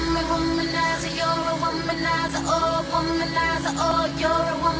womanizer, you're a womanizer, oh, womanizer, oh, you're a womanizer.